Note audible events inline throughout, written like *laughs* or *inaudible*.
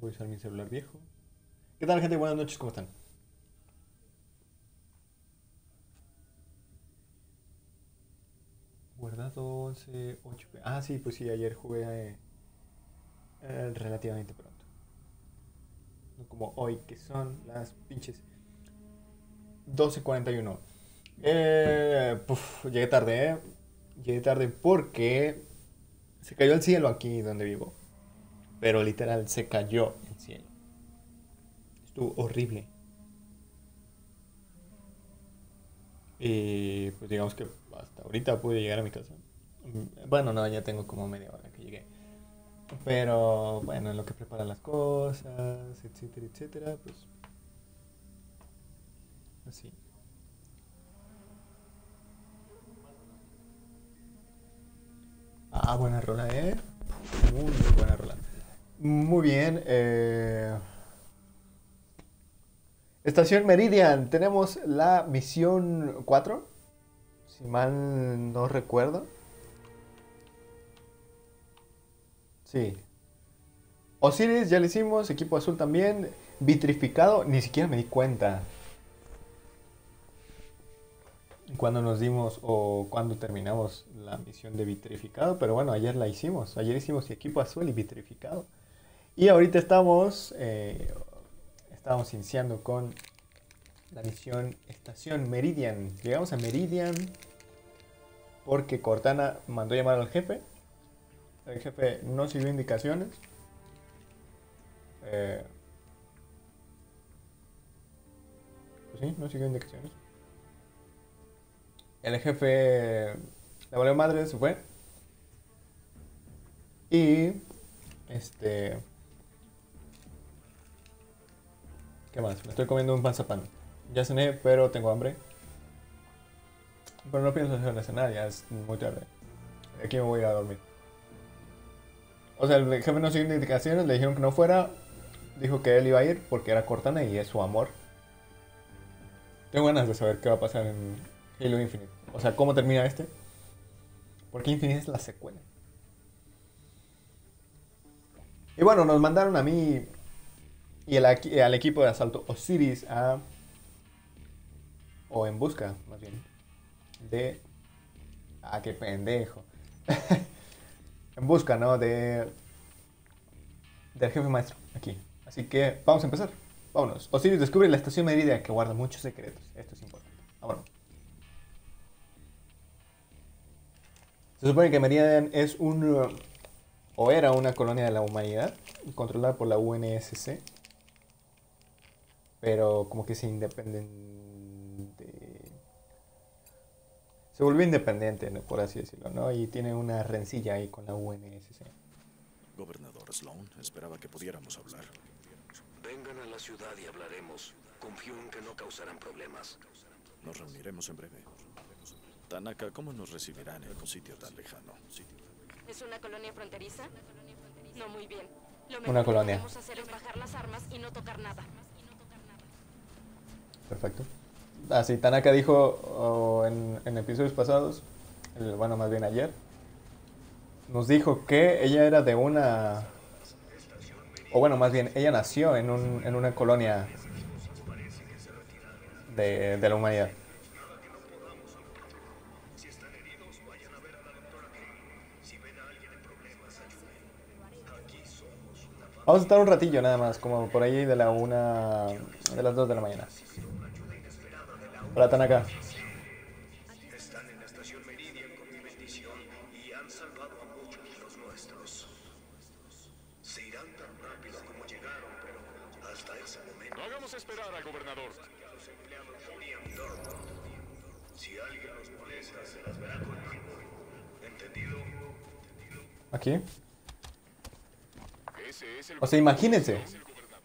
Voy a usar mi celular viejo. ¿Qué tal, gente? Buenas noches, ¿cómo están? Guardado 11, 8. Ah, sí, pues sí, ayer jugué eh, relativamente pronto. No como hoy, que son las pinches 12.41. Eh, puf, llegué tarde, ¿eh? Llegué tarde porque se cayó el cielo aquí donde vivo. Pero literal, se cayó el cielo. Estuvo horrible. Y pues digamos que hasta ahorita pude llegar a mi casa. Bueno, no, ya tengo como media hora que llegué. Pero bueno, en lo que preparan las cosas, etcétera, etcétera, pues así. Ah, buena rola, ¿eh? Muy buena rola. Muy bien. eh, Estación Meridian, tenemos la misión 4, si mal no recuerdo. Sí. Osiris ya lo hicimos, equipo azul también. Vitrificado, ni siquiera me di cuenta. Cuando nos dimos o cuando terminamos la misión de vitrificado, pero bueno, ayer la hicimos. Ayer hicimos equipo azul y vitrificado. Y ahorita estamos, eh, estamos iniciando con la misión Estación Meridian. Llegamos a Meridian porque Cortana mandó llamar al jefe. El jefe no siguió indicaciones. Eh, pues sí, no siguió indicaciones. El jefe le valió madre, se fue. Y este. ¿Qué más? Me estoy comiendo un panzapán. Ya cené, pero tengo hambre. Pero no pienso hacer de cenar, ya es muy tarde. Aquí me voy a dormir. O sea, el jefe no siguió indicaciones, le dijeron que no fuera. Dijo que él iba a ir porque era Cortana y es su amor. Tengo ganas de saber qué va a pasar en Halo Infinite. O sea, cómo termina este. Porque Infinite es la secuela. Y bueno, nos mandaron a mí y el al equipo de asalto Osiris a. O en busca, más bien. De. Ah, qué pendejo. *laughs* en busca, ¿no? De. Del jefe maestro, aquí. Así que vamos a empezar. Vámonos. Osiris descubre la estación Meridian que guarda muchos secretos. Esto es importante. Vámonos. Se supone que Meridian es un. o era una colonia de la humanidad controlada por la UNSC. Pero como que se independiente. Se volvió independiente, ¿no? por así decirlo, ¿no? Y tiene una rencilla ahí con la UNSC. Gobernador Sloan, esperaba que pudiéramos hablar. Vengan a la ciudad y hablaremos. Confío en que no causarán problemas. Nos reuniremos en breve. Tanaka, ¿cómo nos recibirán en un sitio tan lejano? ¿Es una colonia fronteriza? No muy bien. Lo Una mejor que colonia. podemos hacer es bajar las armas y no tocar nada. Perfecto. Así, Tanaka dijo en, episodios pasados, el- bueno, más bien ayer, nos dijo que ella era de una... O bueno, más bien, ella nació en, un, en una colonia de, de la humanidad. Vamos a estar un ratillo nada más, como por ahí de la una, de las dos de la mañana. Hola Tanaka. Están en la estación Meridian con mi bendición y han salvado a muchos de los nuestros. Se irán tan rápido como llegaron, pero hasta ese momento No hagamos esperar al gobernador. los empleados morían Dortmund. Si alguien los molesta, se las verá conmigo. ¿Entendido? Aquí. Es el O sea, imagínense. es el gobernador.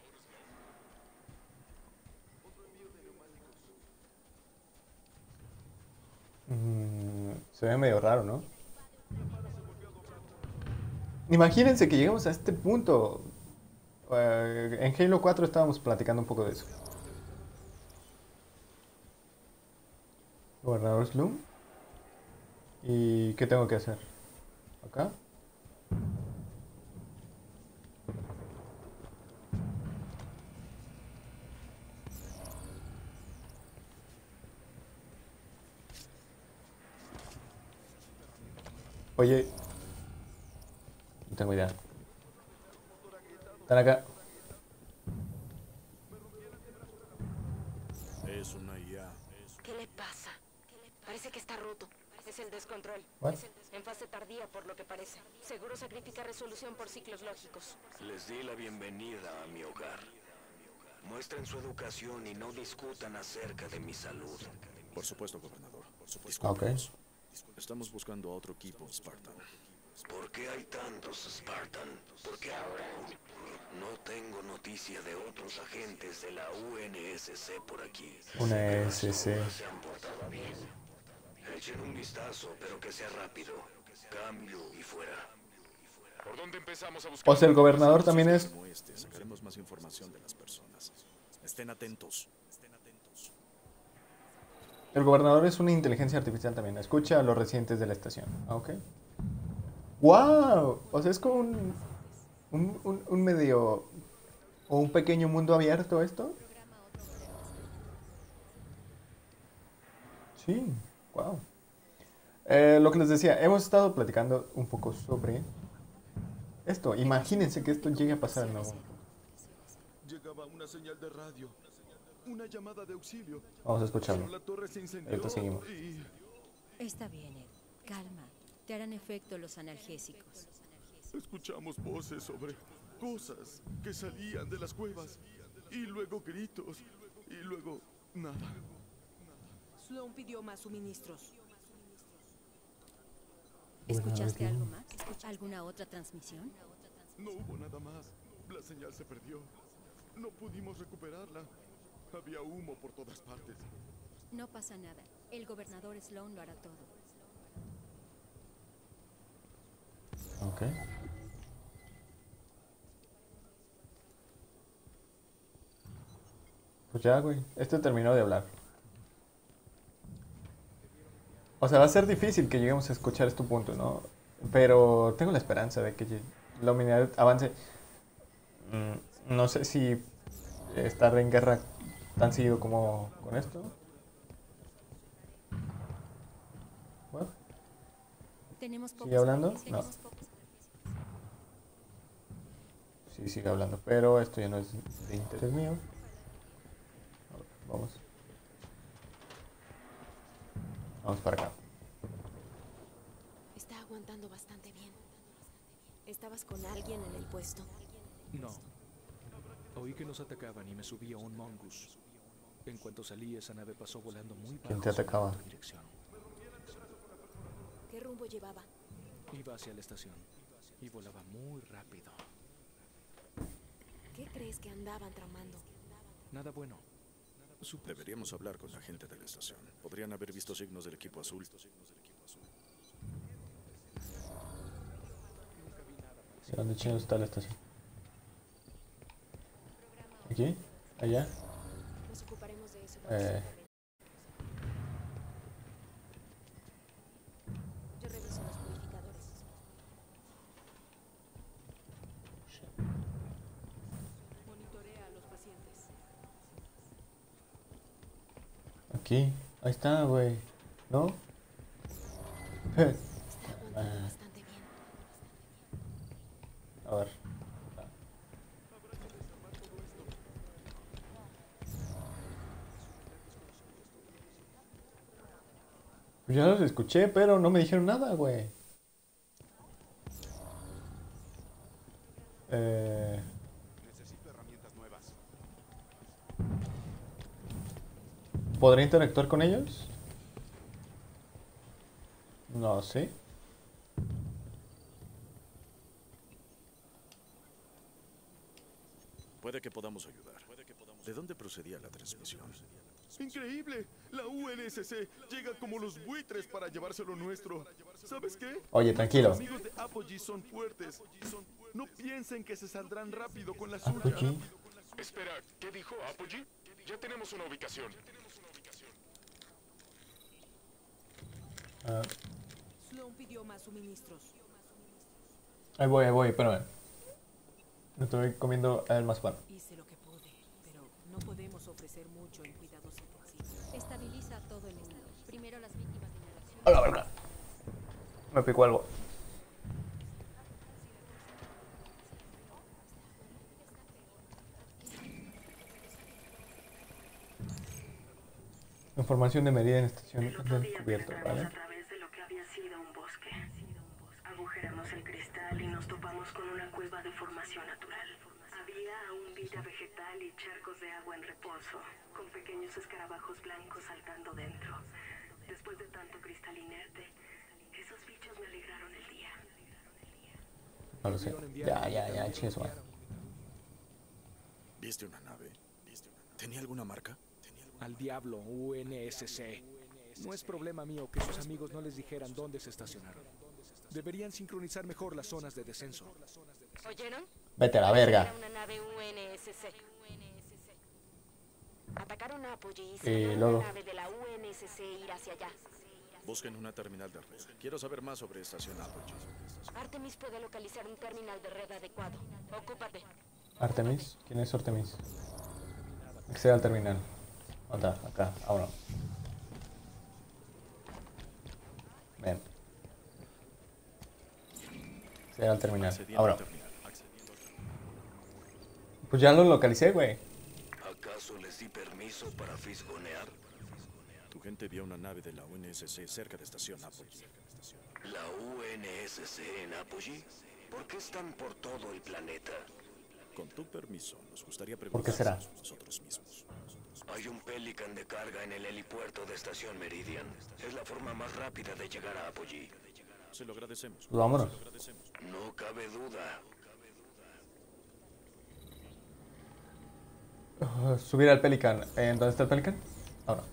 Mm, se ve medio raro, ¿no? Imagínense que llegamos a este punto. Eh, en Halo 4 estábamos platicando un poco de eso. Gobernador Slum. ¿Y qué tengo que hacer? ¿Acá? Oye. No tengo idea. Están acá. Es una IA. ¿Qué le pasa? Parece que está roto. Es el descontrol. What? En fase tardía, por lo que parece. Seguro sacrifica resolución por ciclos lógicos. Les di la bienvenida a mi hogar. Muestren su educación y no discutan acerca de mi salud. Por supuesto, gobernador. Ok. Discúlpenos. Estamos buscando a otro equipo, Spartan. ¿Por qué hay tantos Spartan? ¿Por qué ahora? No tengo noticia de otros agentes de la UNSC por aquí. Una SC. ahora se han portado bien. Echen un vistazo, pero que sea rápido. Cambio y fuera. ¿Por dónde empezamos a buscar? O sea, el gobernador también es. Este, sacaremos más información de las personas. Estén atentos. El gobernador es una inteligencia artificial también. Escucha a los residentes de la estación. Ok. ¡Wow! O sea, es como un, un, un- un medio. O un pequeño mundo abierto esto. Sí, wow. Eh, lo que les decía, hemos estado platicando un poco sobre esto. Imagínense que esto llegue a pasar en nuevo. Llegaba una señal de radio, una llamada de auxilio. Vamos a Pero escucharlo. la torre se incendió Ahorita seguimos. y Está bien, Ed. Calma. Te harán efecto los analgésicos. escuchamos voces sobre cosas que salían de las cuevas y luego gritos y luego nada. Sloan pidió más suministros. ¿Escuchaste algo más? ¿Alguna otra transmisión? No hubo nada más. La señal se perdió. No pudimos recuperarla. Había humo por todas partes. No pasa nada. El gobernador Sloan lo hará todo. Ok. Pues ya, güey. Este terminó de hablar. O sea, va a ser difícil que lleguemos a escuchar este punto, ¿no? Pero tengo la esperanza de que la humanidad avance. Mm, No sé si estar en guerra tan seguido como con esto. Bueno, ¿Tenemos pocos ¿Sigue hablando? No. Sí, sigue hablando, pero esto ya no es de interés mío. Ver, Vamos. Vamos para acá. Está aguantando bastante bien. ¿Estabas con alguien en el puesto? No. Oí que nos atacaban y me subí a un mongoose. En cuanto salí, esa nave pasó volando muy bajo. ¿Quién te atacaba? otra dirección. ¿Qué rumbo llevaba? Iba hacia la estación y volaba muy rápido. ¿Qué crees que andaban tramando? Nada bueno. Deberíamos hablar con la gente de la estación. Podrían haber visto signos del equipo azul. ¿De dónde chingados está la estación? ¿Aquí? ¿Allá? Nos ocuparemos de eso. Eh. Yo reviso los purificadores. Monitorea a los pacientes. Aquí. Ahí está, güey. ¿No? Está *laughs* Ah. bastante bien. A ver. Ya los escuché, pero no me dijeron nada, güey. Eh... ¿Podré interactuar con ellos? No sé. Puede que podamos ayudar. ¿De dónde procedía la transmisión? ¡Increíble! La UNSC llega como los buitres para llevarse lo nuestro. ¿Sabes qué? Oye, tranquilo. Los amigos de Apogee son fuertes. No piensen que se saldrán rápido con la suya. Apogee. Espera, ¿qué dijo Apogee? Ya tenemos una ubicación. Ah, Sloan pidió más suministros. ahí voy, ahí voy, espérame. Me estoy comiendo el más pan. Hice lo que pude, pero no podemos ofrecer mucho en cuidados intensivos. Estabiliza todo el estado. Primero las víctimas de inhalación. Hola, verdad. Me picó algo. Información de medida en estación descubierto, ¿vale? Agujeramos el cristal y nos topamos con una cueva de formación natural. Vida vegetal y charcos de agua en reposo, con pequeños escarabajos blancos saltando dentro. Después de tanto cristal inerte, esos bichos me alegraron el día. No lo sé. Ya, ya, ya, chingue su madre. ¿Viste una nave? ¿Tenía alguna marca? Al diablo, UNSC. No es problema mío que sus amigos no les dijeran dónde se estacionaron. Deberían sincronizar mejor las zonas de descenso. ¿Oyeron? Vete a la verga. Atacaron a y luego. hacia allá. Busquen una terminal de red. Quiero saber más sobre estación Apogee. Artemis puede localizar un terminal de red adecuado. Ocúpate. Artemis. ¿Quién es Artemis? Accede al terminal. ¿Dónde está? Acá. Ahora. Ven. Accede al terminal. Ahora. al terminal. Accediendo al terminal. Pues ya lo localicé, güey. ¿Acaso les di permiso para fisgonear? Tu gente vio una nave de la UNSC cerca de estación Apogee. ¿La UNSC en Apogee? ¿Por qué están por todo el planeta? Con tu permiso, nos gustaría ¿Por qué será? preguntarnos nosotros mismos. Hay un Pelican de carga en el helipuerto de Estación Meridian. Es la forma más rápida de llegar a Apogee. Se lo agradecemos. Pues vámonos. Se lo agradecemos. No cabe duda. *laughs* Subir al Pelican. Eh, ¿Dónde está el Pelican? Ahora.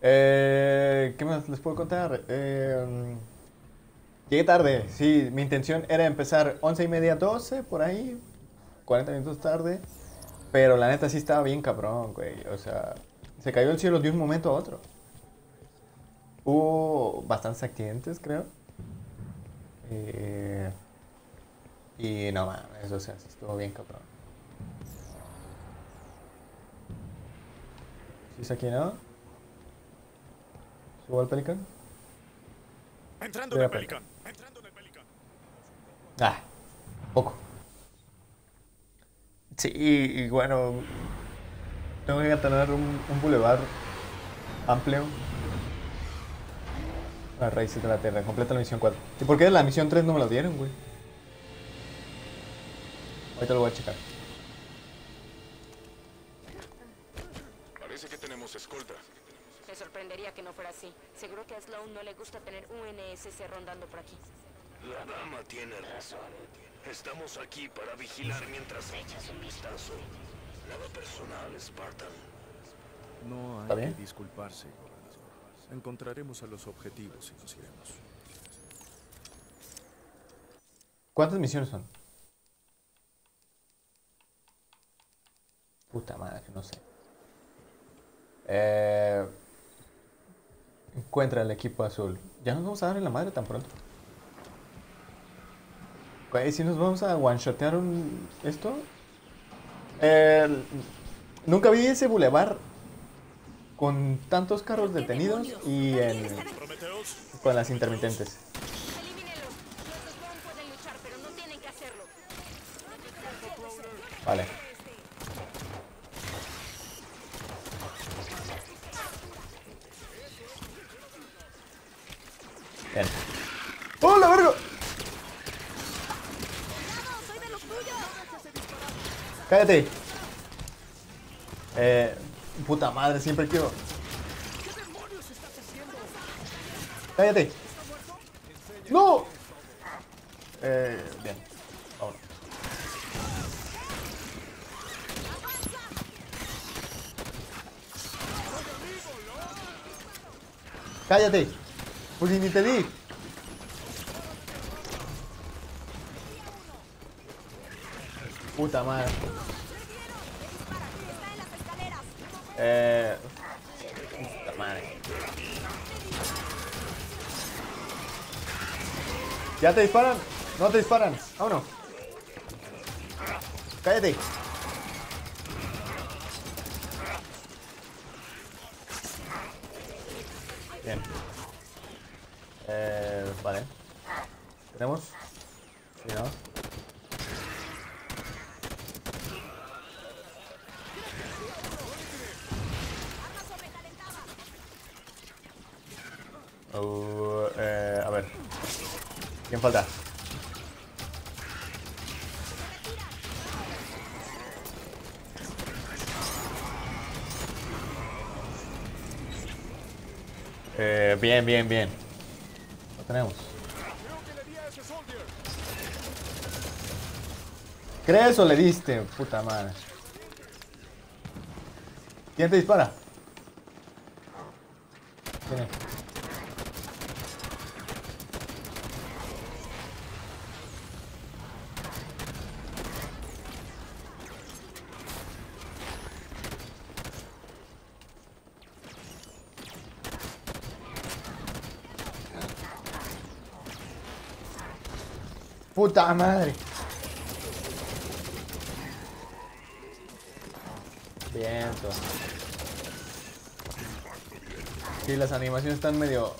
Eh, ¿Qué más les puedo contar? Eh, mm, llegué tarde. Sí, mi intención era empezar 11 y media, 12, por ahí. 40 minutos tarde. Pero la neta sí estaba bien cabrón, güey. O sea, se cayó el cielo de un momento a otro. Hubo bastantes accidentes, creo. Y no mames, o sea, sí estuvo bien cabrón. ¿Sí es aquí, no? ¿Subo al Pelican? Entrando en el Pelican. Entrando en el Pelican. Ah, poco. Sí, y bueno, tengo que tener un, un bulevar amplio. Las raíces de la Tierra, completa la misión 4. ¿Y por qué la misión 3 no me la dieron, güey? Ahorita lo voy a checar. Parece que tenemos escolta. Me sorprendería que no fuera así. Seguro que a Sloan no le gusta tener UNSC rondando por aquí. La dama tiene razón. Estamos aquí para vigilar mientras echas un vistazo. Nada personal, Spartan. No ¿Está hay que disculparse, gobernador. Encontraremos a los objetivos y nos iremos. ¿Cuántas misiones son? Puta madre, no sé. Eh, encuentra el equipo azul. ¿Ya nos vamos a dar en la madre tan pronto? Güey, si nos vamos a one-shotear un... esto. Eh, nunca vi ese bulevar con tantos carros detenidos y en, con las intermitentes. Elimínelos. Los Sloan pueden luchar, pero no tienen que hacerlo. Vale. Bien. ¡Oh, la verga! Cállate. Eh, puta madre, siempre quiero. Cállate. ¡No! Eh, bien. Vámonos. Cállate. Pues ni te di. Puta madre. Eh. Puta madre. ¿Ya te disparan? No te disparan. Vámonos. Cállate. Bien. Eh, vale. ¿Tenemos? Sí, ¿no? ¿Quién falta? Eh, bien, bien, bien. Lo tenemos. ¿Crees o le diste? Puta madre. ¿Quién te dispara? Puta madre. Bien. Sí, las animaciones están medio...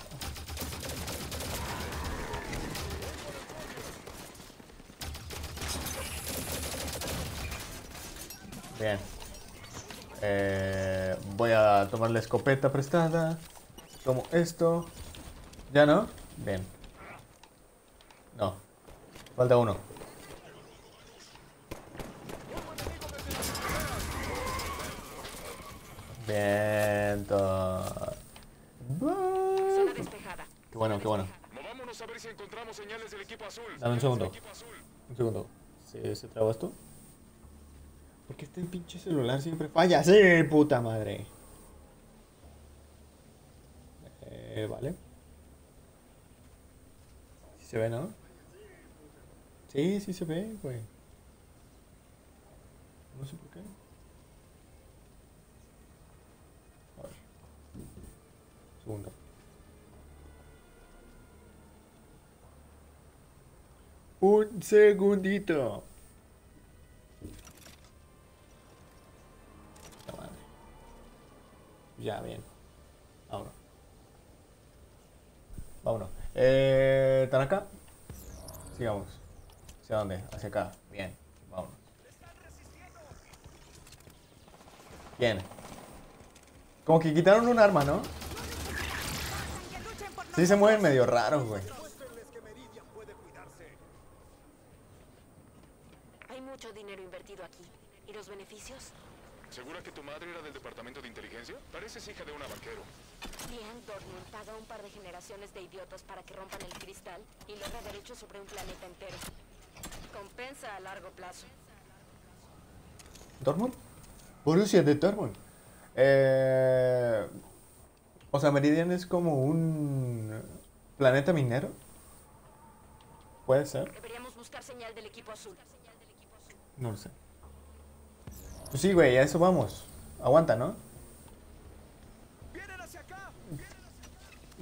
Bien. Eh, voy a tomar la escopeta prestada. Tomo esto. ¿Ya no? Bien. No. Falta uno. Bien. to- Zona despejada. Qué bueno, qué bueno. Dame un segundo. Un segundo. ¿Se, se traba esto? ¿Por qué este pinche celular siempre falla? ¡Sí, puta madre! Eh, vale. Se ve, ¿no? Sí, sí se ve, güey. No sé por qué. A ver. Segundo. Un segundito. La madre. Ya, bien. Vámonos. Vámonos. Eh, Tanaka. Sigamos. ¿Hacia dónde? Hacia acá. Bien. Vámonos. Bien. Como que quitaron un arma, ¿no? Sí se mueven medio raros, güey. Hay mucho dinero invertido aquí. ¿Y los beneficios? ¿Segura que tu madre era del departamento de inteligencia? Pareces hija de un banquero. Bien, Dortmund paga un par de generaciones de idiotas para que rompan el cristal y logra derechos sobre un planeta entero. Compensa a largo plazo. ¿Dortmund? Borussia de Dortmund. Eh, o sea, Meridian es como un planeta minero. ¿Puede ser? Deberíamos buscar señal del equipo azul. No lo sé. Pues sí, güey, a eso vamos. Aguanta, ¿no?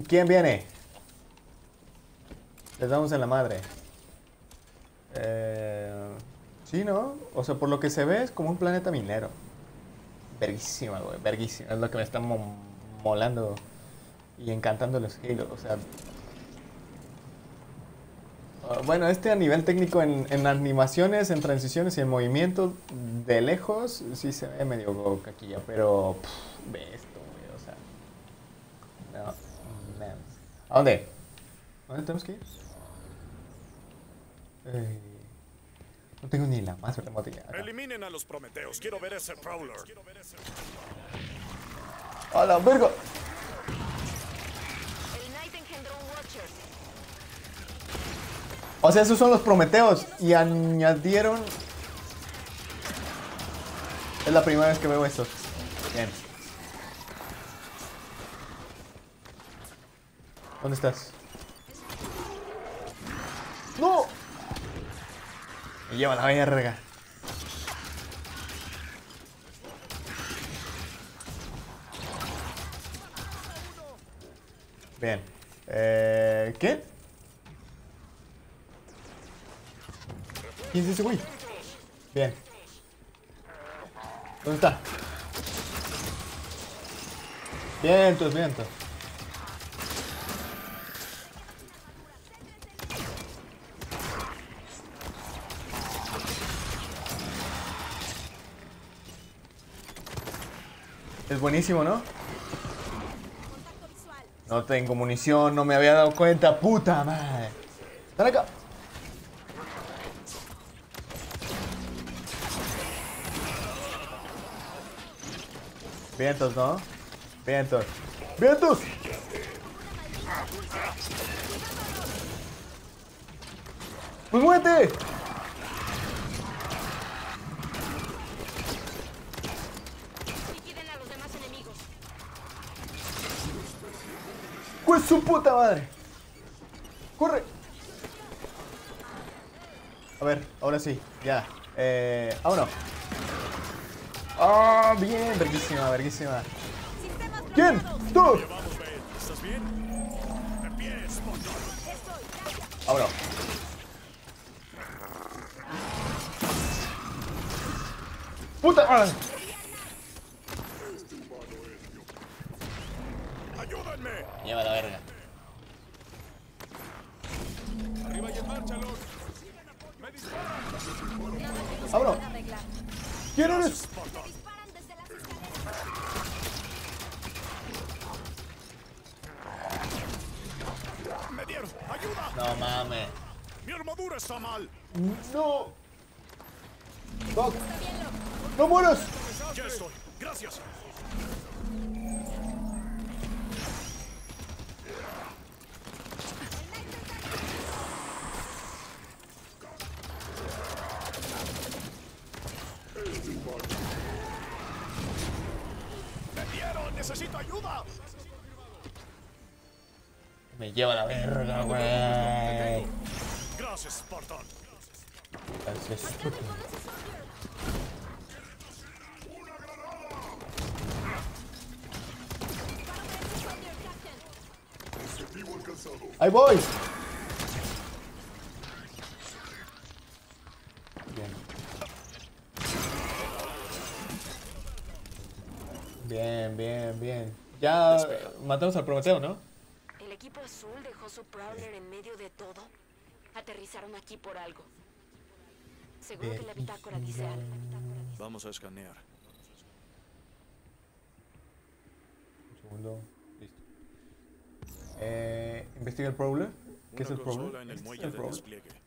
¿Quién viene? Les damos en la madre. Eh, sí, ¿no? O sea, por lo que se ve es como un planeta minero. Verguísima, güey, verguísima. Es lo que me está mo- molando y encantando los Halo. O sea, Ah, Bueno, este a nivel técnico en, en animaciones, en transiciones y en movimiento de lejos, sí se ve medio caquilla, pero pff, ve esto, güey, o sea. No. ¿A dónde? ¿A dónde tenemos que ir? Eh, no tengo ni la más remota idea. Eliminen a los Prometeos. Quiero ver ese Prowler. ¡Hola, Watcher. O sea, esos son los Prometeos y añadieron... Es la primera vez que veo esto. Bien. ¿Dónde estás? ¡No! Lleva la verga. Bien. Eh, ¿Qué? ¿Quién es ese güey? Bien. ¿Dónde está? Vientos, vientos. Es buenísimo, ¿no? No tengo munición, no me había dado cuenta, puta madre. Están acá. Vientos, ¿no? Vientos. ¡Vientos! ¡Pues muévete! Liquiden a los demás enemigos. ¡Pues su puta madre! ¡Corre! A ver, ahora sí, ya. Eh, vámonos. ¡Ah! bien, verguísima, verguísima. ¿Quién? ¡Tú! ¿Estás bien? Vámonos. ¡Puta madre! ¡Ayuda! No mames. ¡Mi armadura está mal! ¡No! ¡Doc! ¡No mueras! ¡Ya estoy! ¡Gracias! ¡Necesito ayuda! Me lleva la verga, güey. Gracias, Spartan. Gracias. ¡Ahí voy! Bien. Bien, bien, bien. Ya matamos al Prometeo, ¿no? Azul dejó su Prowler en medio de todo. Aterrizaron aquí por algo. Seguro que la bitácora dice algo. Vamos a escanear. Un segundo. Listo. Eh, investiga el Prowler. ¿Qué es Una el Prowler? en el ¿Este es muelle el de Prowler? despliegue.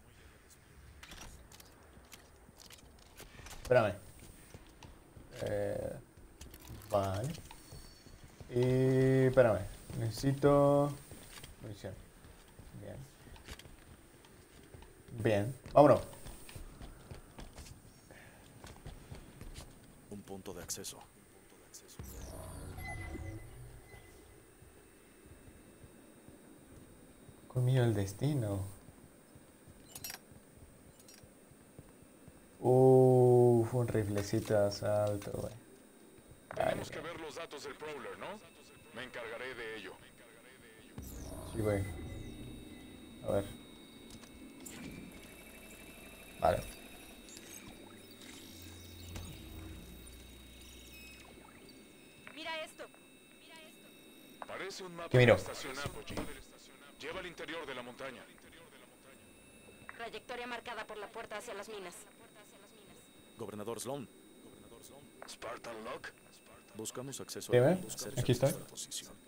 Espérame. Eh, vale. Y espérame. Necesito munición. Bien. Bien. Vámonos. Un punto de acceso. Colmillo del destino. Uff, un riflecito de asalto, güey. Tenemos que ver los datos del Prowler, ¿no? Me encargaré de ello. Sí, güey. A ver. Vale. Mira esto. Parece un mapa ¿Qué miro? la. Lleva al interior de la montaña. Trayectoria marcada por la puerta hacia las minas. Gobernador Sloan. Spartan Lock, Buscamos acceso a cerca de aquí estoy. nuestra posición.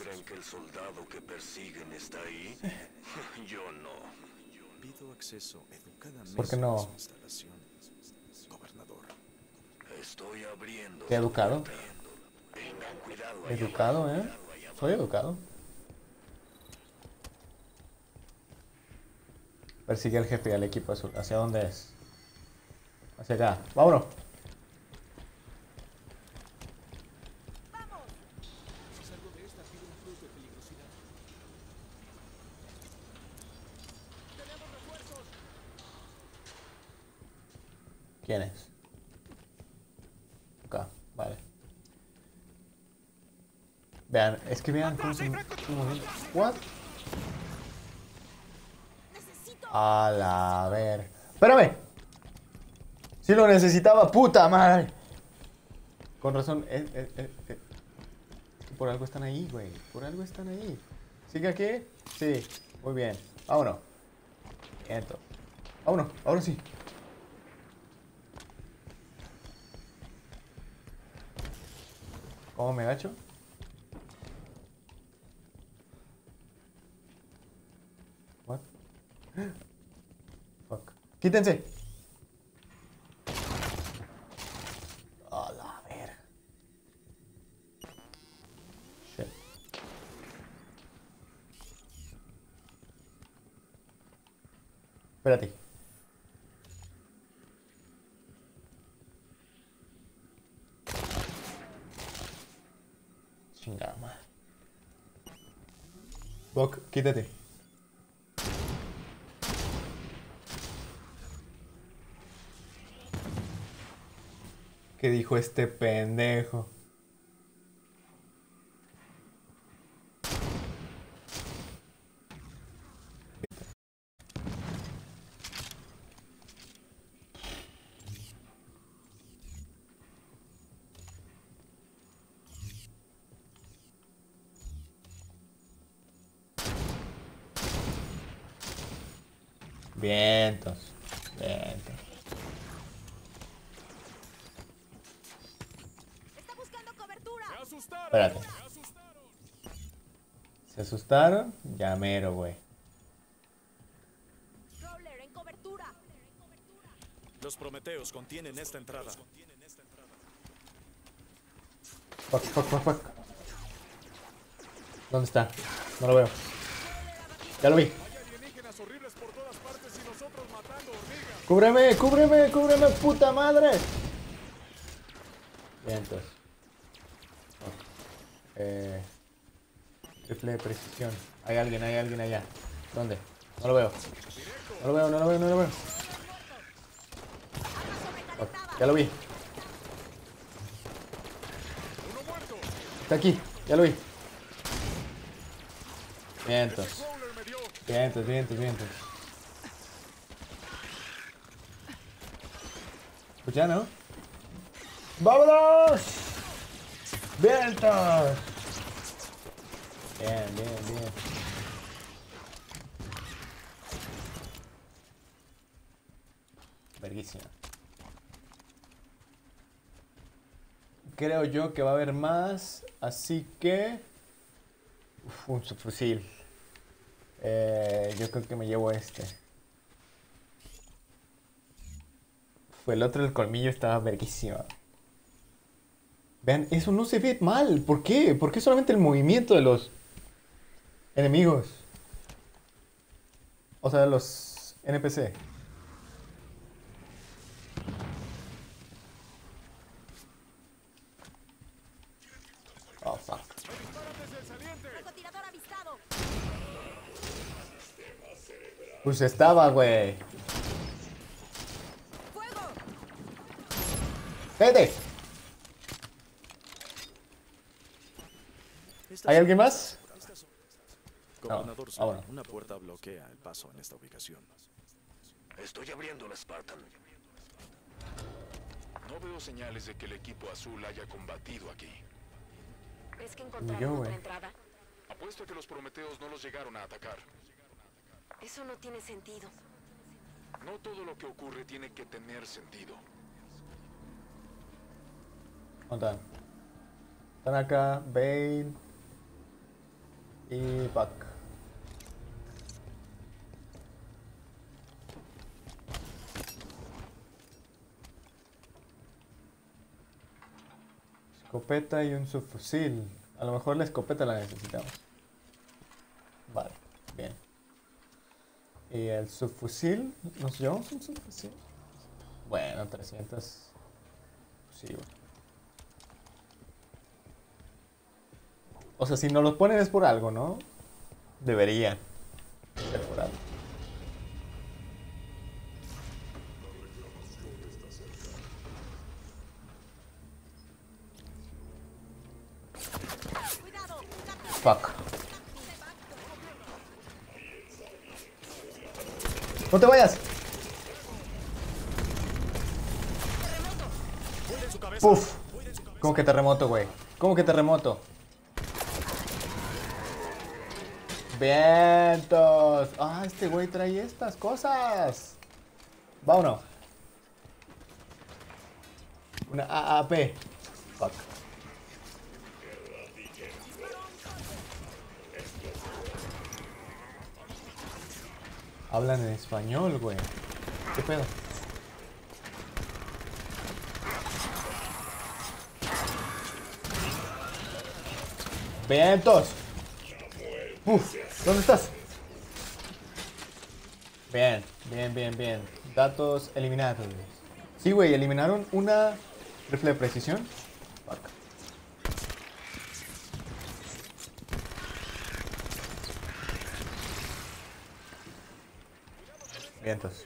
¿Creen que el soldado que persiguen está ahí? *laughs* Yo no. Pido acceso educadamente ¿Por qué no? a su instalación. Gobernador. Estoy abriendo. ¿Qué educado? Tengan cuidado Educado, ¿eh? Soy educado. Persigue al jefe y al equipo azul. ¿Hacia dónde es? Hacia acá. Vámonos. ¿Quién es? Acá, vale. Vean, es que vean cómo se. What? A la ver. Espérame. Si lo necesitaba, puta madre. Con razón, eh, eh, eh, eh. Por algo están ahí, güey. Por algo están ahí. ¿Sigue aquí? Sí. Muy bien. Vámonos. Viento. Vámonos. Ahora sí. ¿Cómo me gacho? What? Fuck. Quítense. A la ver. Shit. Espérate. Chingada madre. Bok, quítate. ¿Qué dijo este pendejo? Vientos. Vientos. ¡Está buscando cobertura! ¡Me asustaron! Espérate. ¡Me asustaron! ¿Se asustaron? Ya mero, güey. Crawler en cobertura. Los Prometeos contienen esta entrada. Fuck, fuck, fuck, fuck. ¿Dónde está? No lo veo. Ya lo vi. Hay alienígenas horribles por todas partes y nosotros matando hormigas. ¡Cúbreme! ¡Cúbreme! ¡Cúbreme, puta madre! Vientos. Eh, rifle de precisión. Hay alguien, hay alguien allá. ¿Dónde? No lo veo. No lo veo, no lo veo, no lo veo. Ya lo vi. Está aquí, ya lo vi. Vientos. Vientos, vientos, vientos. Pues ya, ¿no? ¡Vámonos! ¡Vientos! Bien, bien, bien. Verguísima. Creo yo que va a haber más, así que... Uf, un subfusil. Eh, yo creo que me llevo este. Fue el otro, el colmillo estaba verguísima. Vean, eso no se ve mal. ¿Por qué? ¿Por qué solamente el movimiento de los enemigos? O sea, los NPC. Oh, fuck. Disparan desde el saliente. Francotirador avistado. Pues estaba, güey. ¡Fuego! ¡Vete! ¿Hay alguien más? Gobernador ah, Zul, bueno. una puerta bloquea el paso en esta ubicación. Estoy abriendo la Spartan. No veo señales de que el equipo azul haya combatido aquí. ¿Ves que yo, encontraron güey. otra entrada? Apuesto a que los Prometeos no los llegaron a atacar. Eso no tiene sentido. No todo lo que ocurre tiene que tener sentido. ¿Dónde están? Están acá, Bale y Buck. Escopeta y un subfusil. A lo mejor la escopeta la necesitamos. Vale, bien. Y el subfusil, ¿nos llevamos un subfusil? Bueno, 300. Sí, bueno. O sea, si nos los ponen es por algo, ¿no? Deberían. ser por algo. ¡Cuidado! Fuck. ¡No te vayas! Puf. ¿Cómo que terremoto, güey? ¿Cómo que terremoto? Vientos. Ah, trae estas cosas. Uno. Una AAP. Fuck. Hablan en español, güey. ¿Qué pedo? Vientos. Uf, ¿dónde estás? Bien, bien, bien, bien. Datos eliminados. Sí, güey, eliminaron una rifle de precisión. Fuck. Vientos.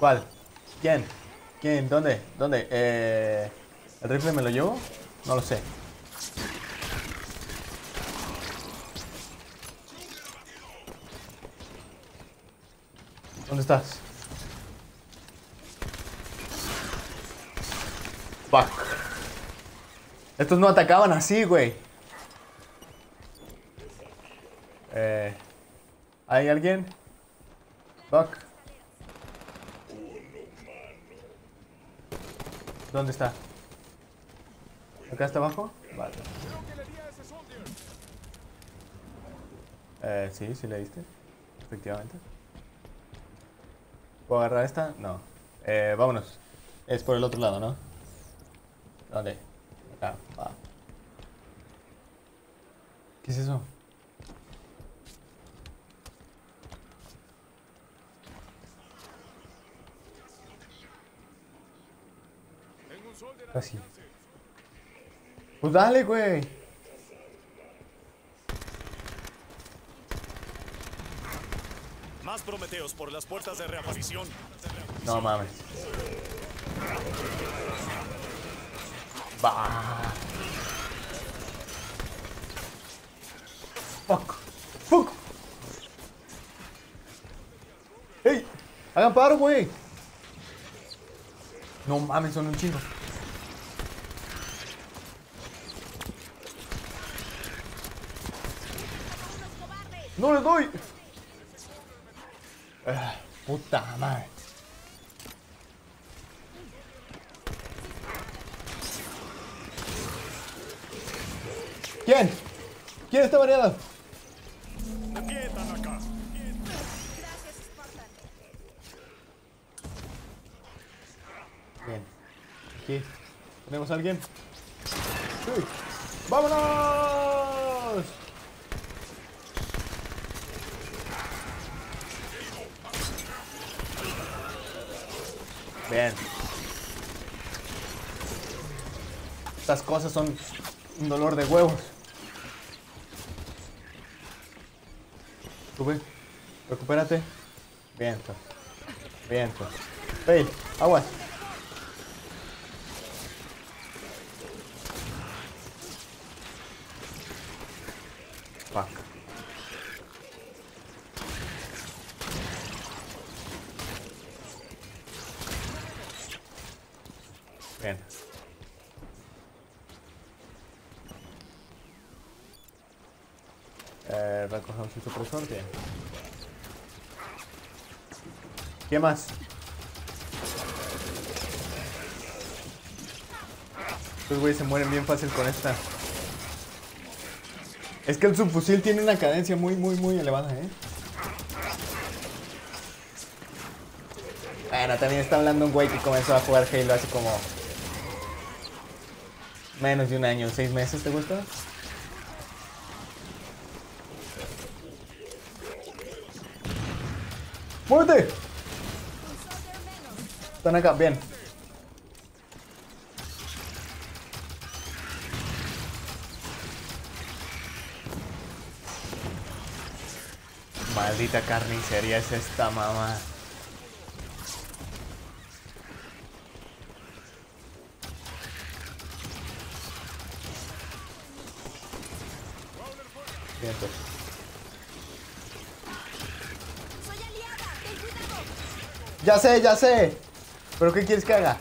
¿Cuál? ¿Quién? ¿Quién? ¿Dónde? ¿Dónde? Eh, ¿El rifle me lo llevo? No lo sé. ¿Dónde estás? Fuck. Estos no atacaban así, güey. Eh, ¿Hay alguien? Fuck. ¿Dónde está? ¿Acá está abajo? Vale. Eh, sí, sí le diste. Efectivamente. ¿Puedo agarrar esta? No. Eh, vámonos. Es por el otro lado, ¿no? ¿Dónde? Acá, va. ¿Qué es eso? Casi. Pues dale, güey. Prometeos por las puertas de reaparición. No mames. Va. Fuck. Fuck. ¡Ey! ¡Hagan paro, güey! No mames, son un chingo. ¡No le doy! Puta madre. ¿Quién? ¿Quién está variado? Bien. Aquí. ¿Tenemos alguien? Sí. ¡Vámonos! Bien. Estas cosas son un dolor de huevos. Sube. Recupérate. Viento. Viento. ¡Ey! ¡Aguas! Fuck. Bien. Eh, supresor, bien. ¿Qué más? Estos güeyes se mueren bien fácil con esta. Es que el subfusil tiene una cadencia muy, muy, muy elevada, ¿eh? Bueno, también está hablando un güey que comenzó a jugar Halo hace como... Menos de un año, seis meses, ¿te gusta? ¡Muévete! Están acá, bien. Maldita carnicería es esta mamá. Bien, pues. Ya sé, ya sé. ¿Pero qué quieres que haga?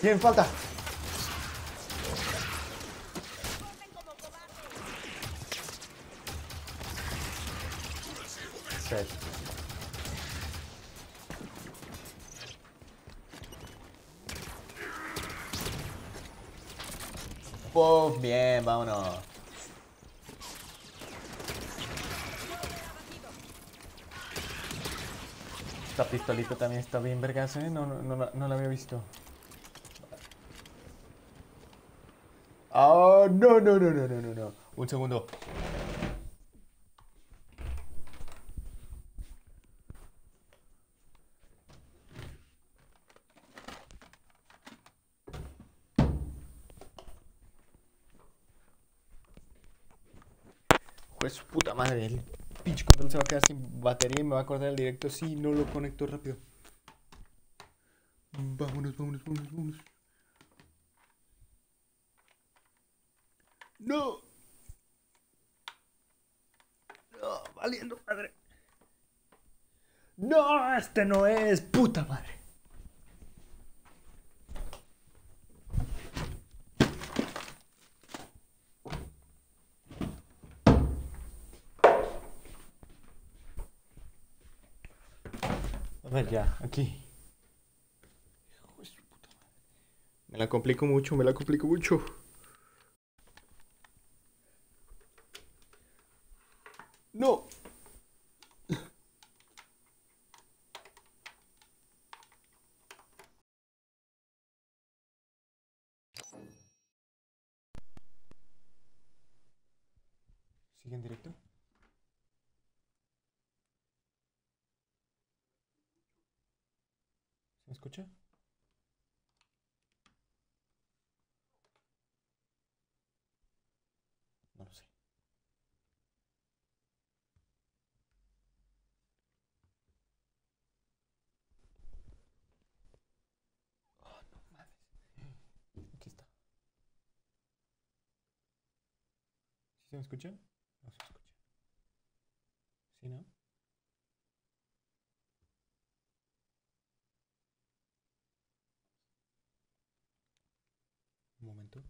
¿Quién falta? Shit. Puff, bien, vámonos. Esta pistolita también está bien vergas, ¿eh? No, no, no, no la había visto. Oh, no, no, no, no, no, no, no. Un segundo. Pues puta madre, el pinche control se va a quedar sin batería y me va a cortar el directo si no lo conecto rápido. Vámonos, vámonos, vámonos, vámonos. No. No, valiendo madre. No, este no es, puta madre. A ver, ya, aquí. Me la complico mucho, me la complico mucho. No. ¿Sigue en directo? ¿Se me escucha? No lo sé. Oh, no mames. Aquí está. ¿Sí se me escucha? No se escucha. ¿Sí, no? Un momento.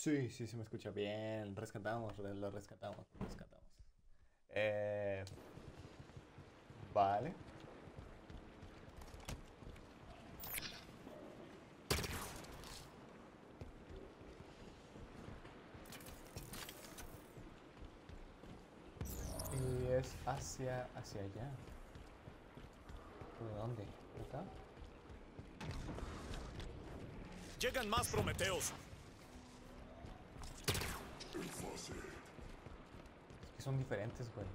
Sí, sí, se me escucha bien. Rescatamos, re- lo rescatamos, lo rescatamos. Eh, vale. Y es hacia, hacia allá. ¿Por dónde? ¿Acá? Llegan más Prometeos. Es que son diferentes, güey.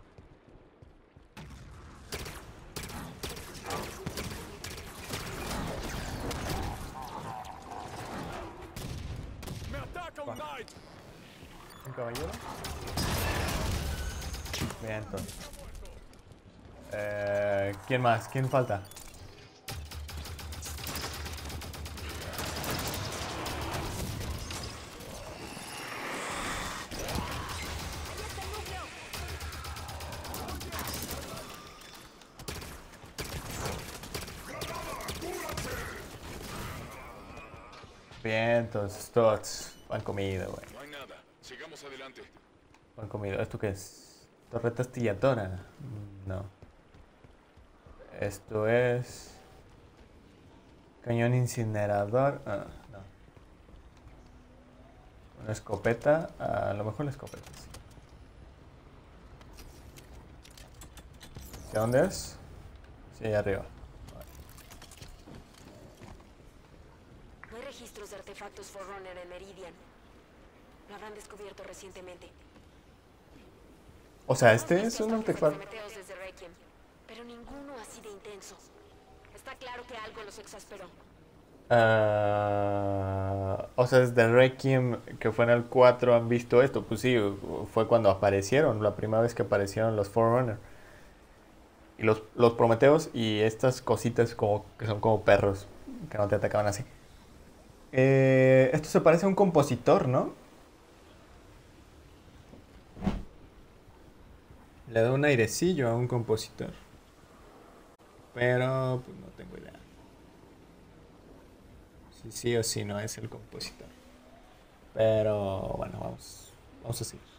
¡Me ataca un Knight! ¿Un caballero? Bien, entonces. Eh, ¿Quién más? ¿Quién falta? Bien, entonces, todos van comido, güey. No hay nada. Sigamos adelante. Pan comido. ¿Esto qué es? Torreta astilladora. Mm, No. Esto es. Cañón incinerador. Ah, no. Una escopeta. A lo mejor la escopeta, sí. ¿Hacia dónde es? Sí, allá arriba. No hay registros de artefactos Forerunner en Meridian. Lo habrán descubierto recientemente. O sea, este es un artefacto. Prometheos desde Requiem, pero ninguno así de intenso. Está claro que algo los exasperó. Ah, o sea, desde Requiem, que fue en el 4, han visto esto. Pues sí, fue cuando aparecieron, la primera vez que aparecieron los Forerunner. Y los, los Prometeos y estas cositas como, que son como perros, que no te atacaban así. Eh, esto se parece a un compositor, ¿no? Le da un airecillo a un compositor. Pero pues no tengo idea. Si sí o si no es el compositor. Pero bueno, vamos, vamos a seguir.